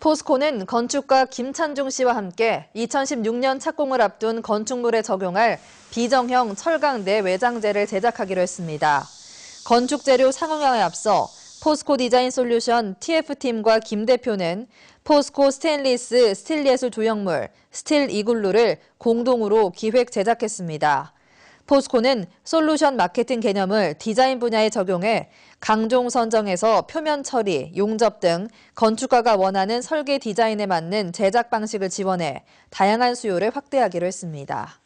포스코는 건축가 김찬중 씨와 함께 2016년 착공을 앞둔 건축물에 적용할 비정형 철강 내외장재를 제작하기로 했습니다. 건축 재료 상용화에 앞서 포스코 디자인 솔루션 TF팀과 김 대표는 포스코 스테인리스 스틸 예술 조형물 스틸 이글루를 공동으로 기획 제작했습니다. 포스코는 솔루션 마케팅 개념을 디자인 분야에 적용해 강종 선정에서 표면 처리, 용접 등 건축가가 원하는 설계 디자인에 맞는 제작 방식을 지원해 다양한 수요를 확대하기로 했습니다.